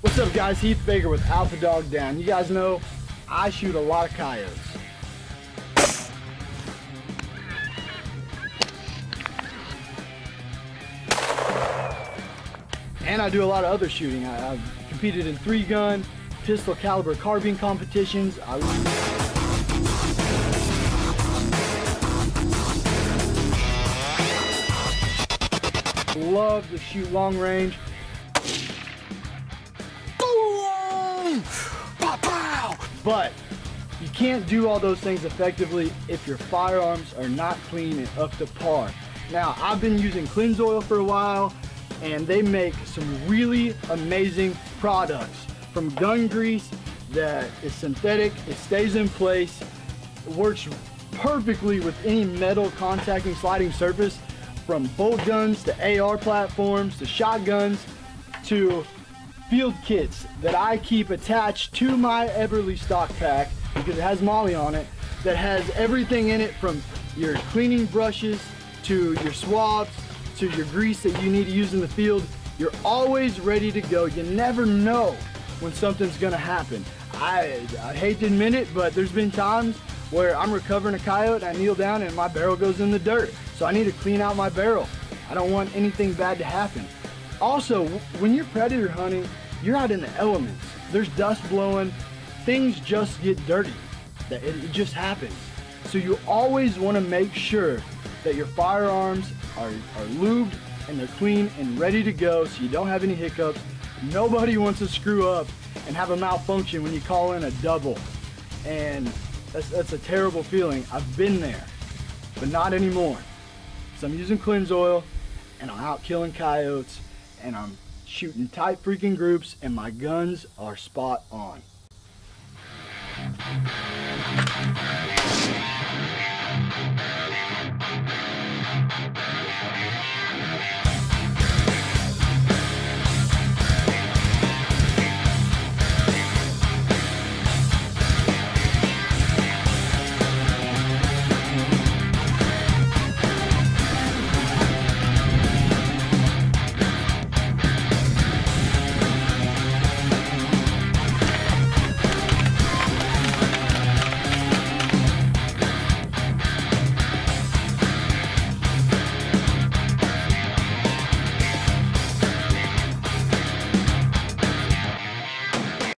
What's up guys, Heath Baker with Alpha Dog Down. You guys know I shoot a lot of coyotes. And I do a lot of other shooting. I, have competed in three gun, pistol caliber carbine competitions. I love to shoot long range. Boom! Pow, pow! But you can't do all those things effectively if your firearms are not clean and up to par. Now, I've been using Clenzoil for a while, and they make some really amazing products. From gun grease that is synthetic, it stays in place, it works perfectly with any metal contacting sliding surface, from bolt guns to AR platforms to shotguns to field kits that I keep attached to my Eberlestock pack because it has MOLLE on it that has everything in it from your cleaning brushes to your swabs to your grease that you need to use in the field. You're always ready to go. You never know when something's gonna happen. I, I hate to admit it, but there's been times where I'm recovering a coyote, I kneel down and my barrel goes in the dirt. So I need to clean out my barrel. I don't want anything bad to happen. Also, when you're predator hunting, you're out in the elements. There's dust blowing, things just get dirty. It, just happens. So you always want to make sure that your firearms are, are lubed and they're clean and ready to go so you don't have any hiccups. Nobody wants to screw up and have a malfunction when you call in a double. And that's, that's a terrible feeling. I've been there, but not anymore. So I'm using Clenzoil, and I'm out killing coyotes and I'm shooting tight freaking groups and my guns are spot on.